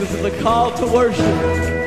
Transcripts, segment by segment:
This is a call to worship.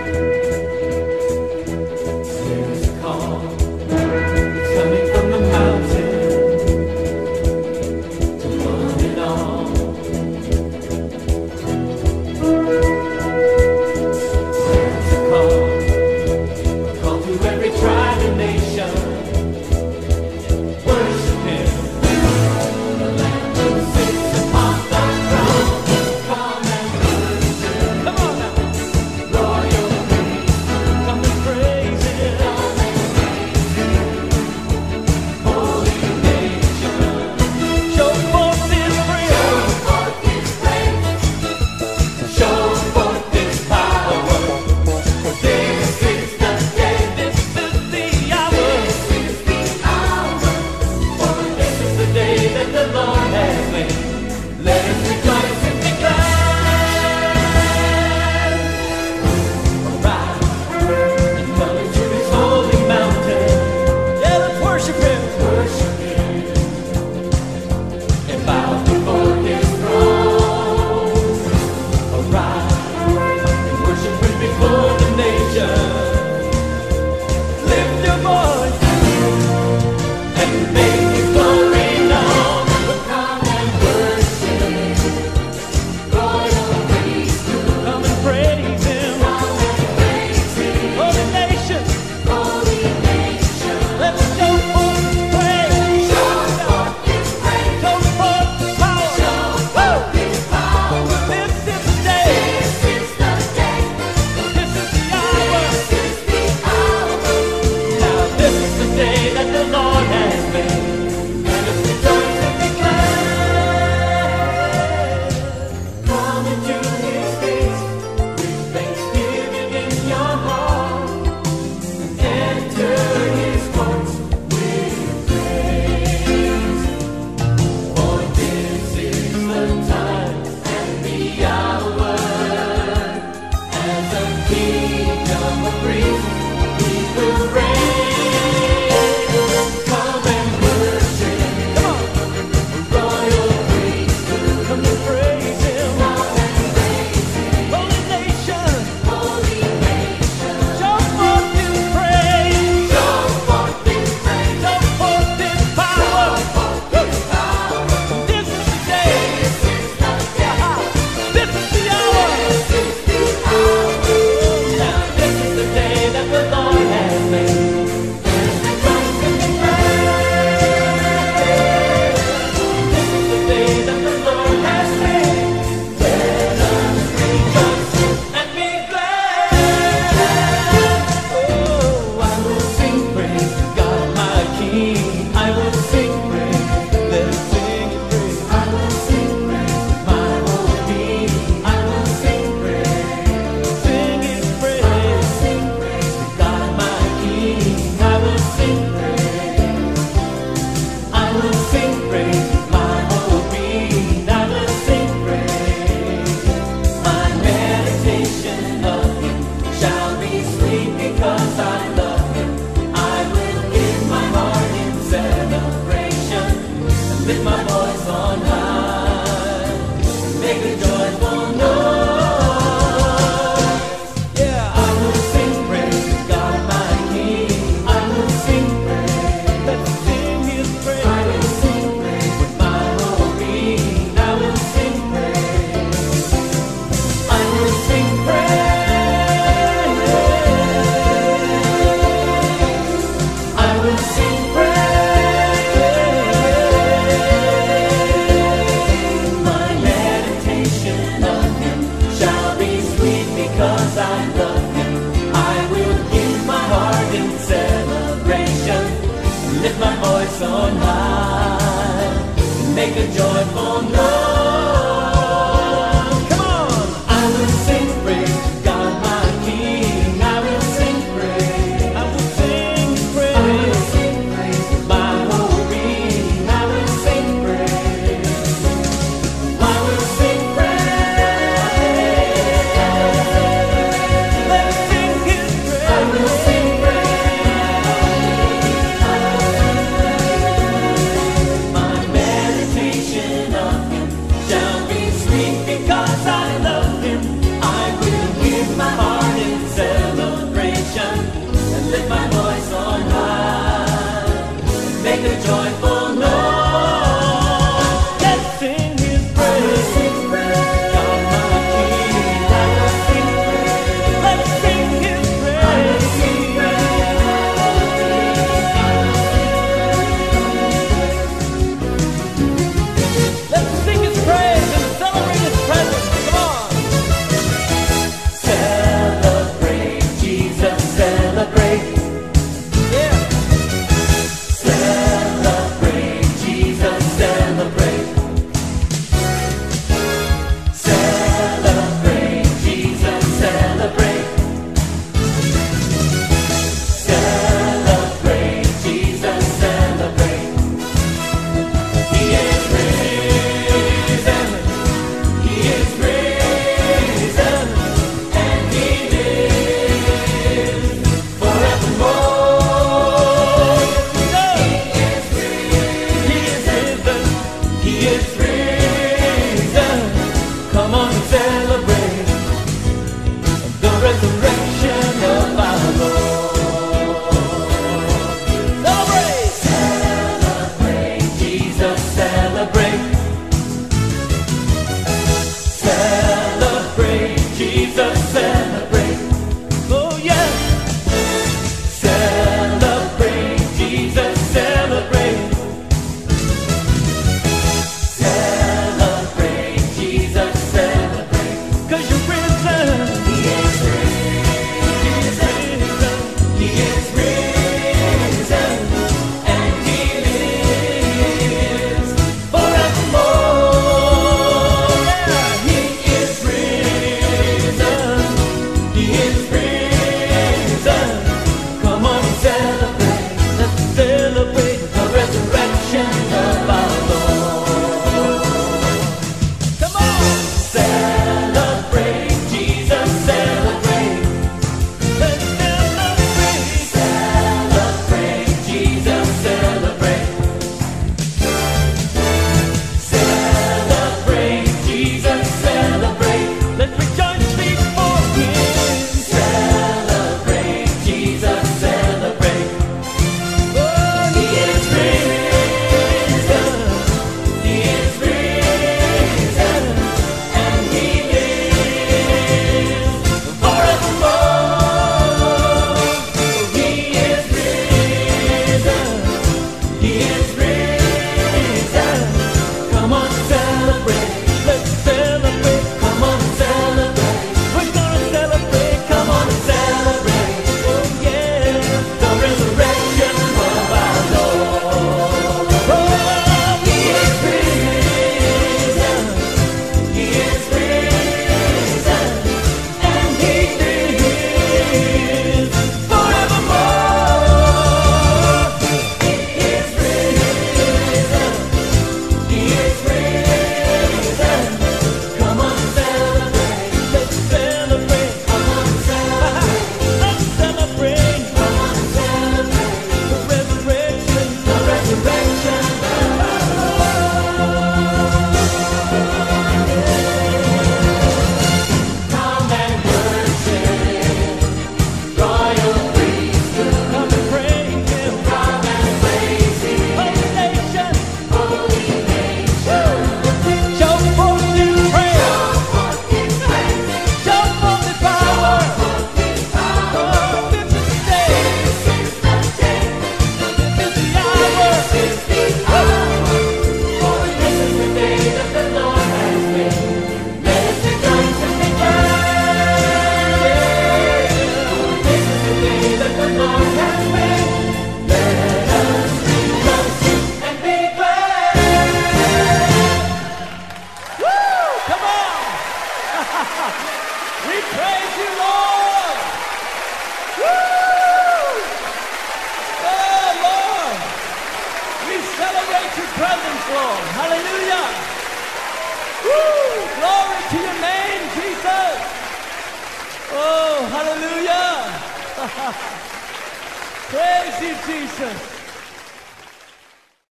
Praise Jesus.